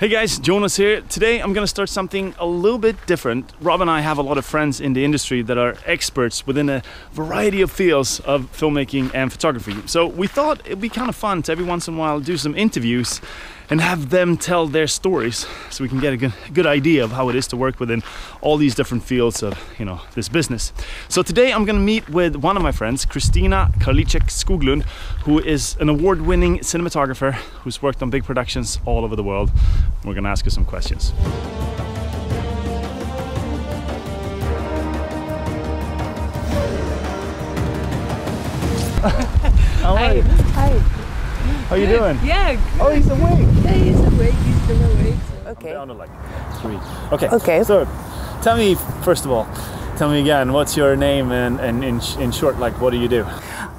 Hey guys, Jonas here. Today I'm gonna start something a little bit different. Rob and I have a lot of friends in the industry that are experts within a variety of fields of filmmaking and photography. So we thought it'd be kind of fun to every once in a while do some interviews and have them tell their stories so we can get a good, good idea of how it is to work within all these different fields of you know this business. So today I'm gonna meet with one of my friends, Christina Karliczek Skoglund, who is an award-winning cinematographer who's worked on big productions all over the world. We're gonna ask her some questions. How are you? Hi. How you doing? Yeah. Oh, he's awake. Yeah, he's awake. He's still awake. So. Okay. Down to like three. Okay. Okay. So, tell me first of all, tell me again, what's your name and, and in, in short, like, what do you do?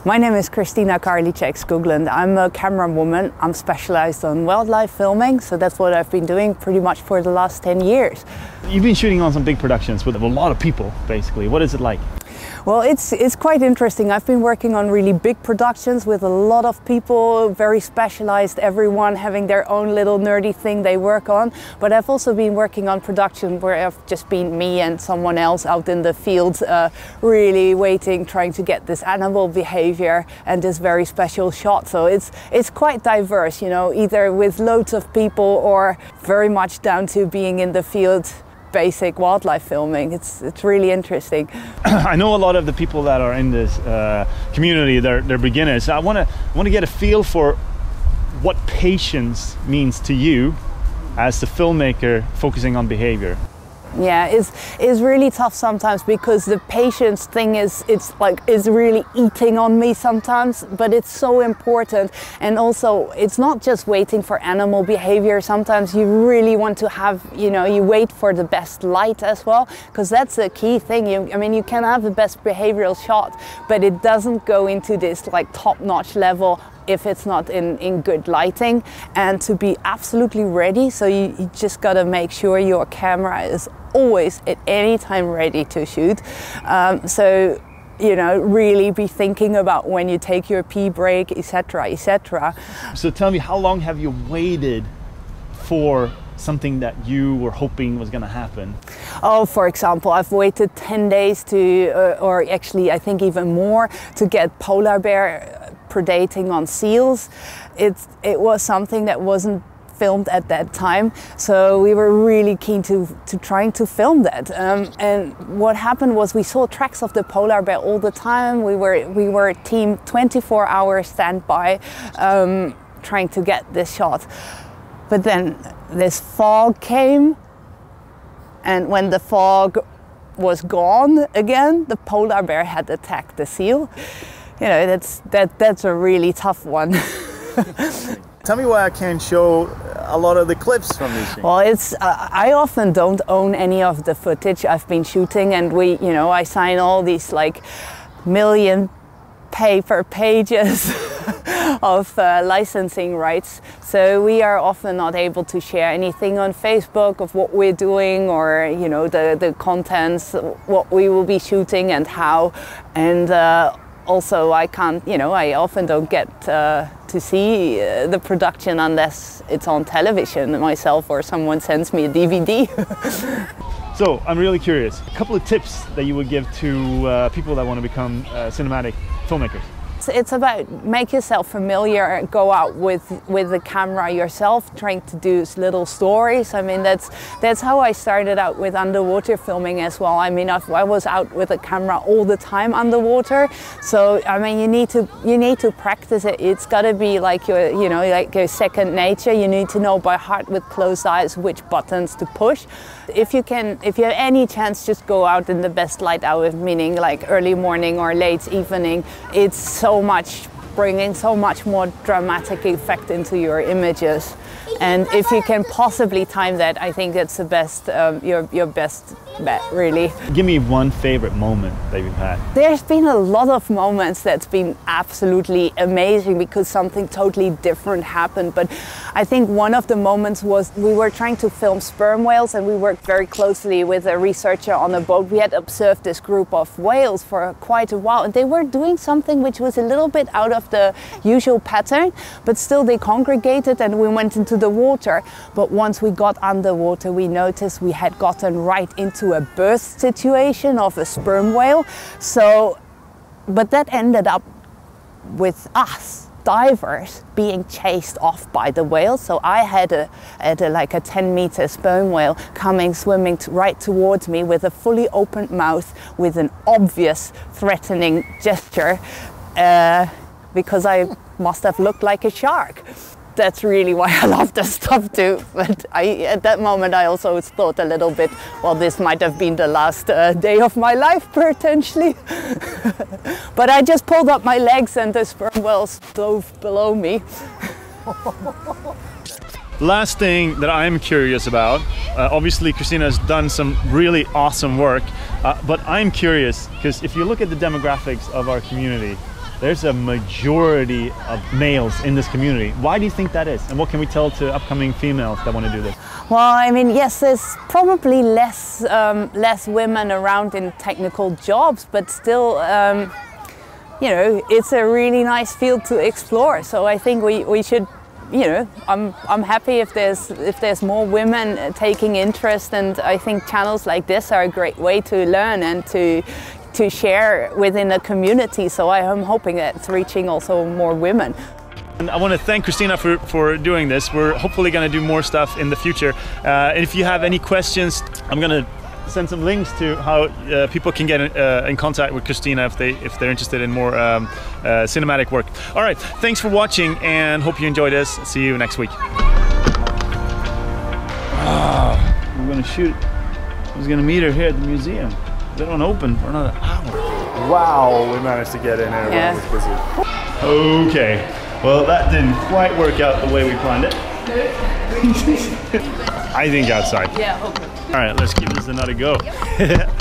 My name is Christina Karliczek Skoglund. I'm a camera woman. I'm specialized on wildlife filming, so that's what I've been doing pretty much for the last 10 years. You've been shooting on some big productions with a lot of people, basically. What is it like? Well, it's, it's quite interesting. I've been working on really big productions with a lot of people, very specialized, everyone having their own little nerdy thing they work on. But I've also been working on production where I've just been me and someone else out in the field, uh, really waiting, trying to get this animal behavior and this very special shot. So it's, it's quite diverse, you know, either with loads of people or very much down to being in the field basic wildlife filming. It's it's really interesting. I know a lot of the people that are in this uh, community. They're they're beginners. I want to want to get a feel for what patience means to you as the filmmaker focusing on behavior. Yeah, it's, it's really tough sometimes because the patience thing is it's like is really eating on me sometimes, but it's so important. And also it's not just waiting for animal behavior. Sometimes you really want to have, you know, you wait for the best light as well, because that's a key thing. You, I mean, you can have the best behavioral shot, but it doesn't go into this like top-notch level if it's not in, in good lighting and to be absolutely ready. So you, you just got to make sure your camera is always at any time ready to shoot. Um, so you know, really be thinking about when you take your pee break, etc., etc. So tell me, how long have you waited for something that you were hoping was going to happen? Oh, for example, I've waited 10 days to, uh, or actually, I think even more, to get polar bear predating on seals. It, it was something that wasn't filmed at that time. So we were really keen to, to trying to film that. Um, and what happened was we saw tracks of the polar bear all the time. We were, we were team 24 hour standby um, trying to get this shot. But then this fog came and when the fog was gone again, the polar bear had attacked the seal. You know, that's, that, that's a really tough one. Tell me why I can't show a lot of the clips from these things. Well, it's uh, I often don't own any of the footage I've been shooting, and we, you know, I sign all these like million paper pages of uh, licensing rights. So we are often not able to share anything on Facebook of what we're doing or you know the the contents, what we will be shooting and how, and. Uh, also, I can't, you know, I often don't get uh, to see uh, the production unless it's on television myself or someone sends me a DVD. so, I'm really curious. A couple of tips that you would give to uh, people that want to become uh, cinematic filmmakers. It's about make yourself familiar, go out with with the camera yourself, trying to do little stories. I mean, that's that's how I started out with underwater filming as well. I mean, I've, i was out with a camera all the time underwater, so I mean, you need to you need to practice it. It's got to be like your you know like your second nature. You need to know by heart with closed eyes which buttons to push. If you can, if you have any chance, just go out in the best light hour, meaning like early morning or late evening. It's so much bringing so much more dramatic effect into your images. And if you can possibly time that, I think that's the best, um, your, your best met, really. Give me one favorite moment that you've had. There's been a lot of moments that's been absolutely amazing because something totally different happened. But I think one of the moments was we were trying to film sperm whales and we worked very closely with a researcher on a boat. We had observed this group of whales for quite a while and they were doing something which was a little bit out of the usual pattern, but still they congregated and we went into the water. But once we got underwater, we noticed we had gotten right into a birth situation of a sperm whale. So, but that ended up with us divers being chased off by the whale. So I had a, had a like a 10 meter sperm whale coming swimming t- right towards me with a fully open mouth with an obvious threatening gesture uh, because I must have looked like a shark. That's really why I love this stuff too. But I, at that moment, I also thought a little bit, well, this might have been the last uh, day of my life potentially. but I just pulled up my legs and the sperm whales dove below me. Last thing that I'm curious about, uh, obviously Christina has done some really awesome work, uh, but I'm curious because if you look at the demographics of our community, there's a majority of males in this community. Why do you think that is? And what can we tell to upcoming females that want to do this? Well, I mean, yes, there's probably less um, less women around in technical jobs, but still, um, you know, it's a really nice field to explore. So I think we, we should, you know, I'm I'm happy if there's if there's more women taking interest, and I think channels like this are a great way to learn and to to share within a community. So I am hoping that it's reaching also more women. And I want to thank Christina for, for doing this. We're hopefully going to do more stuff in the future. Uh, and if you have any questions, I'm going to send some links to how uh, people can get in, uh, in, contact with Christina if they if they're interested in more um, uh, cinematic work. All right, thanks for watching and hope you enjoyed this. See you next week. Oh, I'm gonna shoot. I was gonna meet her here at the museum. They don't open for another hour. Wow, we managed to get in here. Yeah. Okay. Well, that didn't quite work out the way we planned it. I think outside. Yeah, okay. All right, let's give this another go.